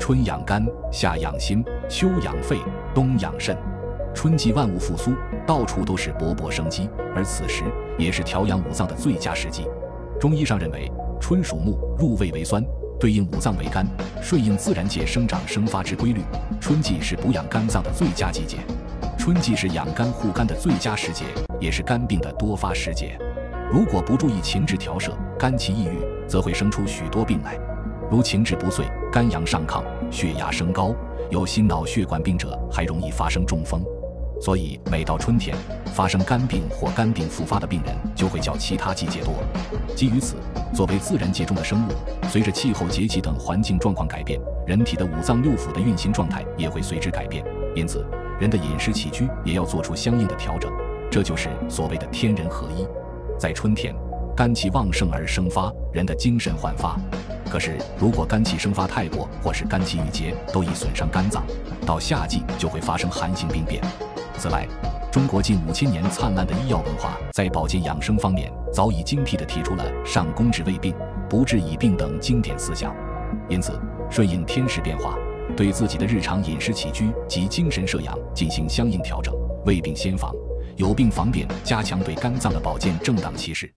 春养肝，夏养心，秋养肺，冬养肾。春季万物复苏，到处都是勃勃生机，而此时也是调养五脏的最佳时机。中医上认为，春属木，入胃为酸，对应五脏为肝，顺应自然界生长生发之规律。春季是补养肝脏的最佳季节，春季是养肝护肝的最佳时节，也是肝病的多发时节。如果不注意情志调摄，肝气抑郁，则会生出许多病来，如情志不遂、肝阳上亢、血压升高，有心脑血管病者还容易发生中风。所以，每到春天，发生肝病或肝病复发的病人就会较其他季节多。基于此，作为自然界中的生物，随着气候、节气等环境状况改变，人体的五脏六腑的运行状态也会随之改变。因此，人的饮食起居也要做出相应的调整。这就是所谓的天人合一。在春天，肝气旺盛而生发，人的精神焕发。可是，如果肝气生发太过，或是肝气郁结，都易损伤肝脏，到夏季就会发生寒性病变。此外，中国近五千年灿烂的医药文化，在保健养生方面早已精辟地提出了“上攻治未病，不治已病”等经典思想。因此，顺应天时变化，对自己的日常饮食起居及精神摄养进行相应调整，未病先防。有病防变，加强对肝脏的保健，正当其事。